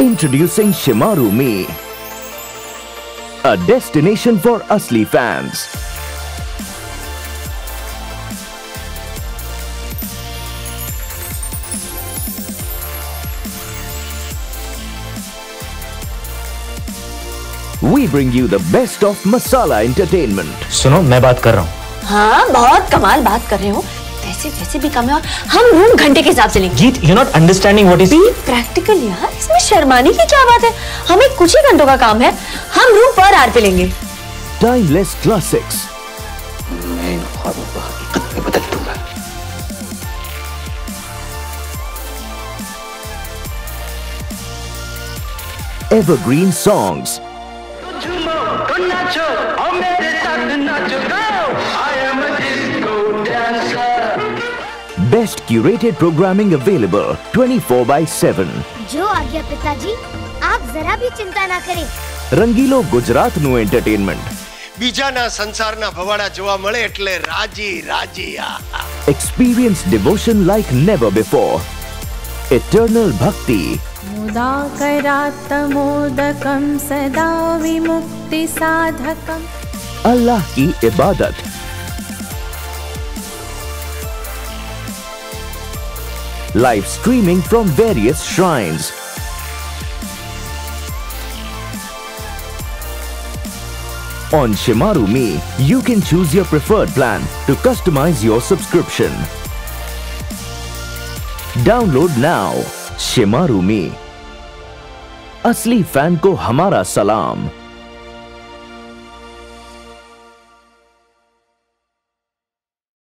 Introducing Shimaru Me, a destination for Asli fans. We bring you the best of masala entertainment. सुनो मैं बात कर रहा हूँ हाँ बहुत कमाल बात कर रहे हो पैसे वैसे भी कम है और हम रूम घंटे के हिसाब से लेंगे। Geet you not understanding what is practical यार इसमें शर्माने की क्या बात है? हमें कुछ ही घंटों का काम है हम रूम पर आर पे लेंगे। Timeless classics. मैं इन ख्वाबों को हकीकत में बदल दूँगा। Evergreen songs. झूमो तो नाचो Best curated programming available 24 by 7. जो आ गया पिताजी आप जरा भी चिंता ना करें રંગીલો ગુજરાતનું એન્ટરટેનમેન્ટ બીજાના સંસારના ભવાડા જોવા મળે એટલે રાજી રાજી આ experience devotion like never before eternal bhakti मुदाकरात्तमोदकं सदा विमुक्तिसाधकम् अल्लाह की इबादत live streaming from various shrines On Shimaru Me, you can choose your preferred plan to customize your subscription. Download now Shimaru Me. असली फैन को हमारा सलाम